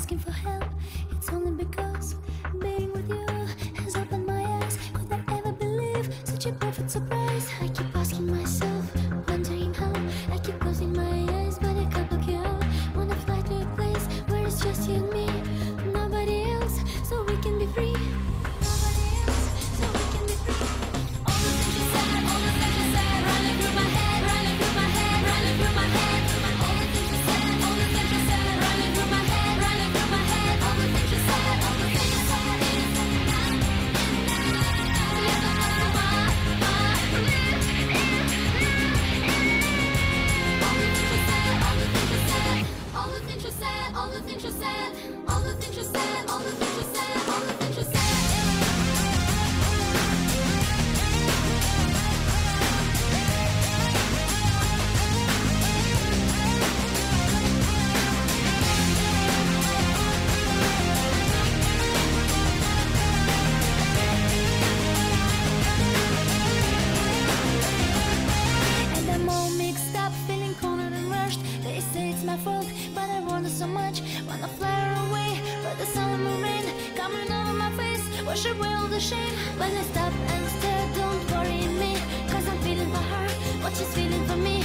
asking for you said, all the things you said, all the things you said, all the things you said, all the things you said. Wash away all the shame When I stop and stare Don't worry me Cause I'm feeling for her What she's feeling for me.